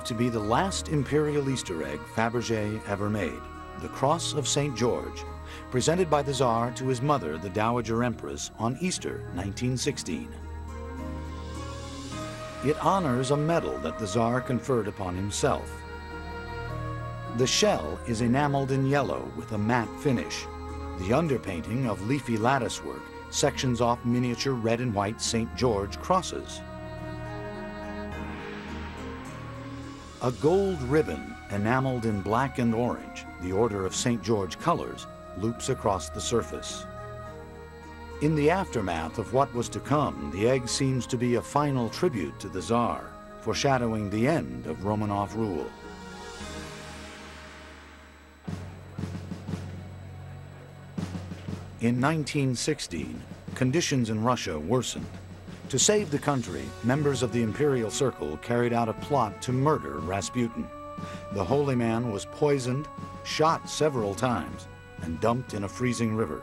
believed to be the last imperial Easter egg Fabergé ever made, the Cross of St. George, presented by the Tsar to his mother, the Dowager Empress, on Easter 1916. It honors a medal that the Tsar conferred upon himself. The shell is enameled in yellow with a matte finish. The underpainting of leafy latticework sections off miniature red and white St. George crosses. A gold ribbon enameled in black and orange, the Order of St. George colors, loops across the surface. In the aftermath of what was to come, the egg seems to be a final tribute to the Tsar, foreshadowing the end of Romanov rule. In 1916, conditions in Russia worsened. To save the country, members of the Imperial Circle carried out a plot to murder Rasputin. The holy man was poisoned, shot several times, and dumped in a freezing river.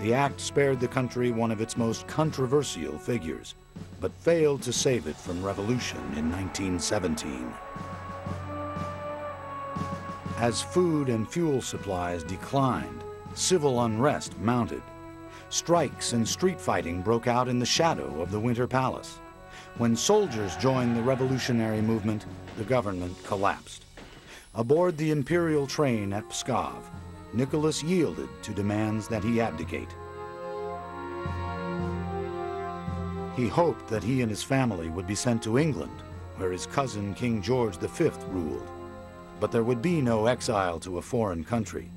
The act spared the country one of its most controversial figures, but failed to save it from revolution in 1917. As food and fuel supplies declined, civil unrest mounted. Strikes and street fighting broke out in the shadow of the Winter Palace. When soldiers joined the revolutionary movement, the government collapsed. Aboard the imperial train at Pskov, Nicholas yielded to demands that he abdicate. He hoped that he and his family would be sent to England, where his cousin King George V ruled. But there would be no exile to a foreign country.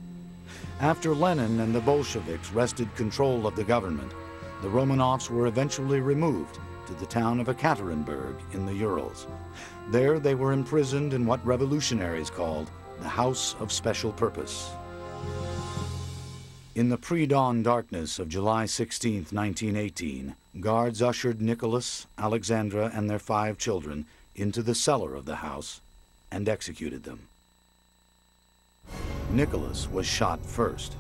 After Lenin and the Bolsheviks wrested control of the government, the Romanovs were eventually removed to the town of Ekaterinburg in the Urals. There they were imprisoned in what revolutionaries called the House of Special Purpose. In the pre-dawn darkness of July 16, 1918, guards ushered Nicholas, Alexandra, and their five children into the cellar of the house and executed them. Nicholas was shot first.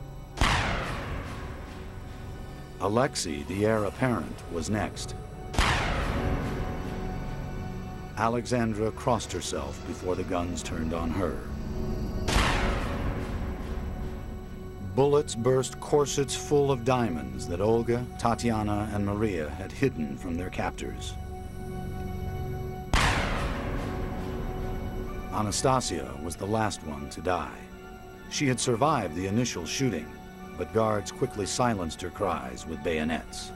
Alexei, the heir apparent, was next. Alexandra crossed herself before the guns turned on her. Bullets burst corsets full of diamonds that Olga, Tatiana, and Maria had hidden from their captors. Anastasia was the last one to die. She had survived the initial shooting, but guards quickly silenced her cries with bayonets.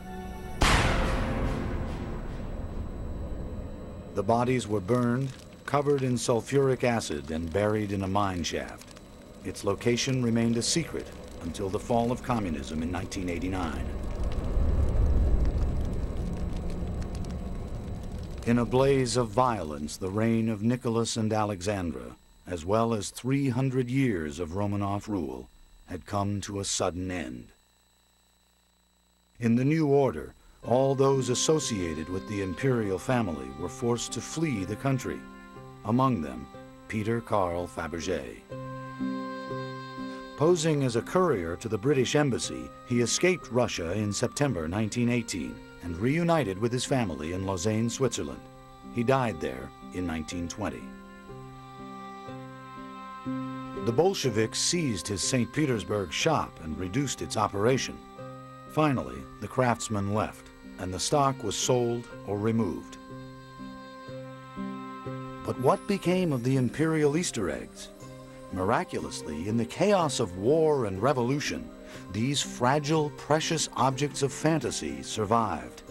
The bodies were burned, covered in sulfuric acid, and buried in a mine shaft. Its location remained a secret until the fall of communism in 1989. In a blaze of violence, the reign of Nicholas and Alexandra as well as 300 years of Romanov rule, had come to a sudden end. In the new order, all those associated with the imperial family were forced to flee the country, among them Peter Carl Fabergé. Posing as a courier to the British embassy, he escaped Russia in September 1918 and reunited with his family in Lausanne, Switzerland. He died there in 1920. The Bolsheviks seized his St. Petersburg shop and reduced its operation. Finally, the craftsman left, and the stock was sold or removed. But what became of the imperial Easter eggs? Miraculously, in the chaos of war and revolution, these fragile, precious objects of fantasy survived.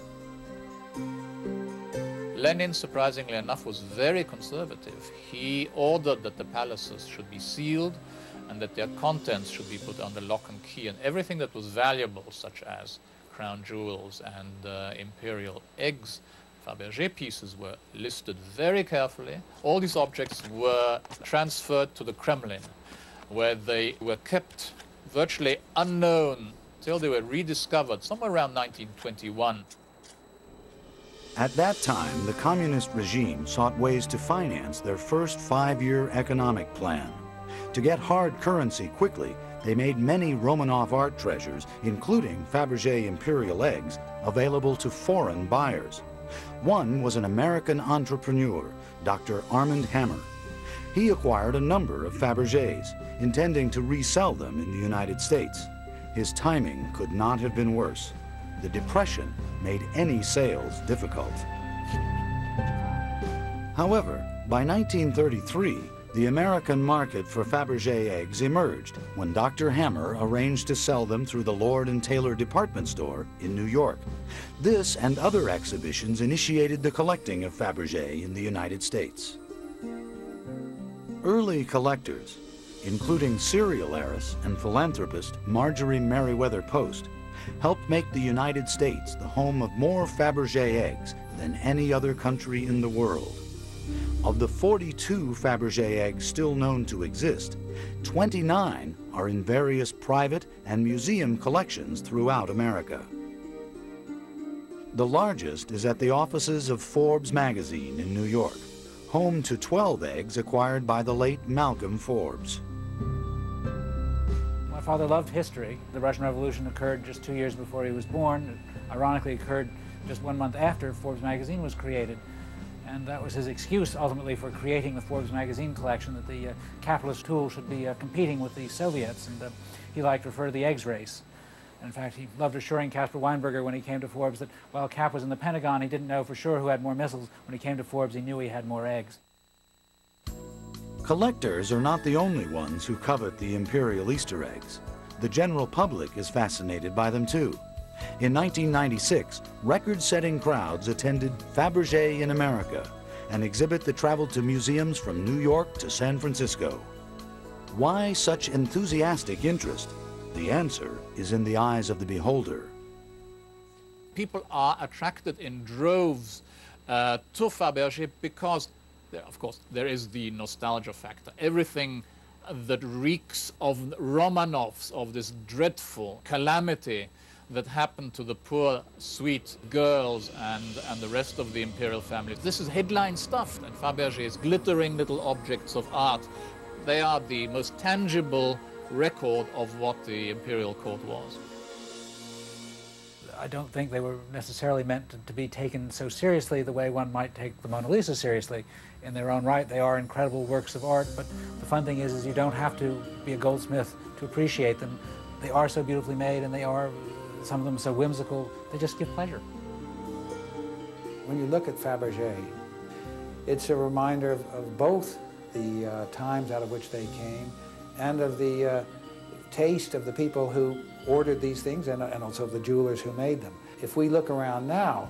Lenin, surprisingly enough, was very conservative. He ordered that the palaces should be sealed and that their contents should be put under lock and key, and everything that was valuable, such as crown jewels and uh, imperial eggs, Fabergé pieces were listed very carefully. All these objects were transferred to the Kremlin, where they were kept virtually unknown till they were rediscovered somewhere around 1921. At that time, the communist regime sought ways to finance their first five-year economic plan. To get hard currency quickly, they made many Romanov art treasures, including Fabergé imperial eggs, available to foreign buyers. One was an American entrepreneur, Dr. Armand Hammer. He acquired a number of Fabergés, intending to resell them in the United States. His timing could not have been worse. The Depression made any sales difficult. However, by 1933, the American market for Fabergé eggs emerged when Dr. Hammer arranged to sell them through the Lord & Taylor department store in New York. This and other exhibitions initiated the collecting of Fabergé in the United States. Early collectors, including cereal heiress and philanthropist Marjorie Merriweather Post, helped make the United States the home of more Fabergé eggs than any other country in the world. Of the 42 Fabergé eggs still known to exist, 29 are in various private and museum collections throughout America. The largest is at the offices of Forbes magazine in New York, home to 12 eggs acquired by the late Malcolm Forbes. Father loved history. The Russian Revolution occurred just two years before he was born. It ironically occurred just one month after Forbes magazine was created. And that was his excuse ultimately for creating the Forbes magazine collection, that the uh, capitalist tool should be uh, competing with the Soviets. And uh, he liked to refer to the eggs race. And in fact, he loved assuring Caspar Weinberger when he came to Forbes that while Cap was in the Pentagon, he didn't know for sure who had more missiles. When he came to Forbes, he knew he had more eggs. Collectors are not the only ones who covet the imperial Easter eggs. The general public is fascinated by them too. In 1996, record-setting crowds attended Fabergé in America, an exhibit that traveled to museums from New York to San Francisco. Why such enthusiastic interest? The answer is in the eyes of the beholder. People are attracted in droves uh, to Fabergé because, there, of course, there is the nostalgia factor. Everything that reeks of Romanovs, of this dreadful calamity that happened to the poor, sweet girls and, and the rest of the imperial family. This is headline stuff, and Fabergé's glittering little objects of art, they are the most tangible record of what the imperial court was. I don't think they were necessarily meant to, to, be taken so seriously the way one might take the Mona Lisa seriously. In their own right, they are incredible works of art, but the fun thing is, is you don't have to be a goldsmith to appreciate them. They are so beautifully made and they are some of them so whimsical, they just give pleasure. When you look at Fabergé, it's a reminder of, of both the uh, times out of which they came and of the uh, taste of the people who ordered these things and, and also the jewelers who made them. If we look around now,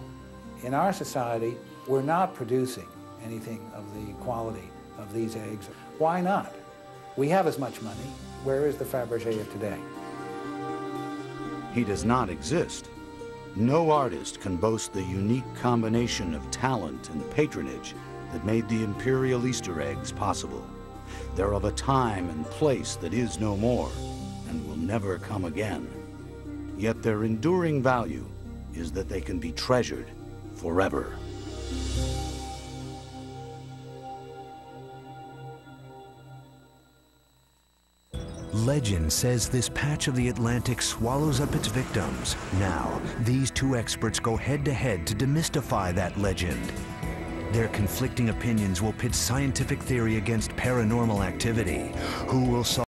in our society, we're not producing anything of the quality of these eggs. Why not? We have as much money. Where is the Fabergé of today? He does not exist. No artist can boast the unique combination of talent and patronage that made the imperial Easter eggs possible. They're of a time and place that is no more and will never come again. Yet their enduring value is that they can be treasured forever. Legend says this patch of the Atlantic swallows up its victims. Now, these two experts go head to head to demystify that legend. Their conflicting opinions will pit scientific theory against paranormal activity. Who will solve